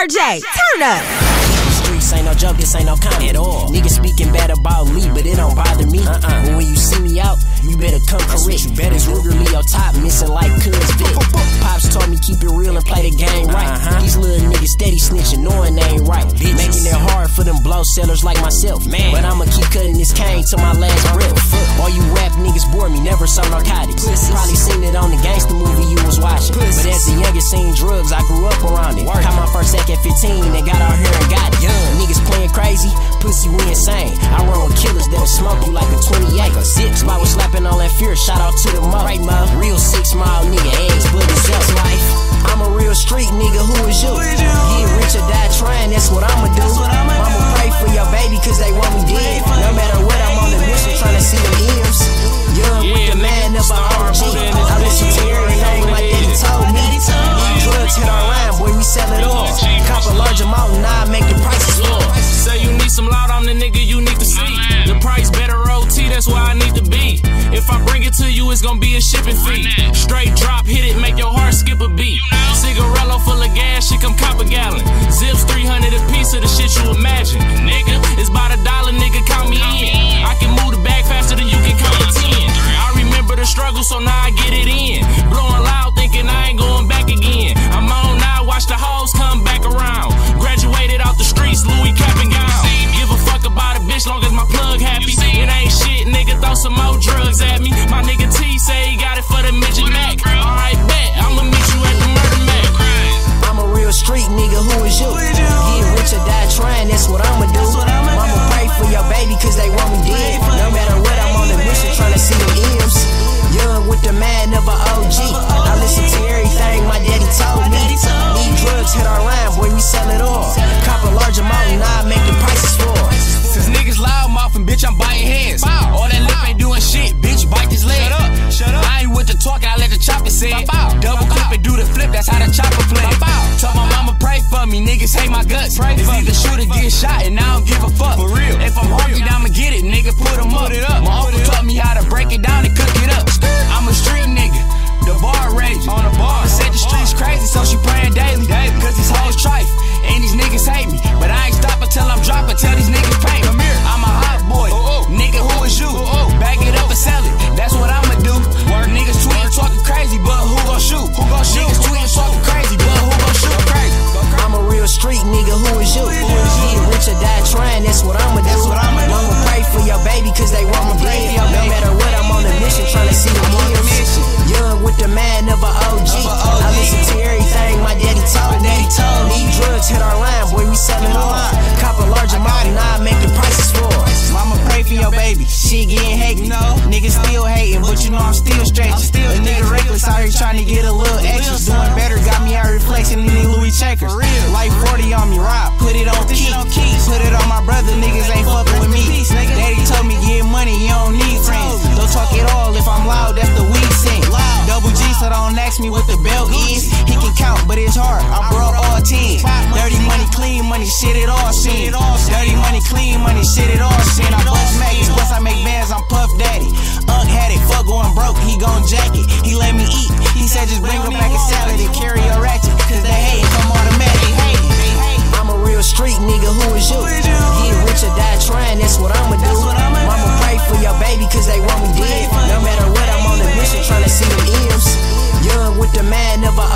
RJ, turn up. Streets ain't no joke, this ain't no comedy at all. Niggas speaking bad about Lee, but it don't bother me. Uh-uh. But when you see me out, you better come correct. You better Ruger Lee on top, missing like Cuz Vic. Pops told me keep it real and play the game right. Uh-huh. These little niggas steady snitching, knowing they ain't right. Bitches. Making it hard for them blow sellers like myself. Man. But I'ma keep cutting this cane till my last breath. All you rap niggas bore me, never saw narcotics. Probably seen it on the gangster movie you was. But as a youngest seen drugs, I grew up around it. Caught my first sack at 15 and got out here and got. Young niggas playing crazy, pussy we insane. I run with killers that'll smoke you like a 28. Zip spot was slapping all that fear, shout out to the mo. Right, mo. Real six mile nigga, eggs, but it's just life. I'm a real street nigga, who is you? Get rich or die trying, that's what I'ma it's gonna be a shipping fee. Straight drop, hit it, make your heart skip a beat. Cigarello full of gas, shit come cop a gallon. Zips 300 a piece of the shit you imagine. I'm biting heads. All that lip ain't doing shit, bitch, bite this leg. Shut up, shut up. I ain't with the talk, I let the chopper say it. Double clip and do the flip, that's how the chopper play. Tell my mama pray for me, niggas hate my guts. It's either shoot or get shot, and I don't give a fuck. For real. If I'm hungry, for your baby. Shit getting hectic. Niggas still hating, but you know I'm still stretching. a nigga reckless out here trying to get a little extra. Doing better, got me out here flexing in these Louis checkers. Like 40 on me, rock, put it on key. Put it on my brother, niggas ain't fucking with me. Daddy told me get money, you don't need friends. Don't talk at all, if I'm loud, that's the weed scent. Double G, so don't ask me what the belt is. He can count, but it's hard. I brought all 10. Dirty money, clean money, shit it all sin. Dirty money, clean money, shit it all said just bring her back a salad and carry her ratchet. Cause they hate come automatic. I'm a real street nigga, who is you? Get rich or die trying, that's what I'ma do. Mama pray for your baby cause they want me dead. No matter what, I'm on a mission trying to see the M's. Young with the man of a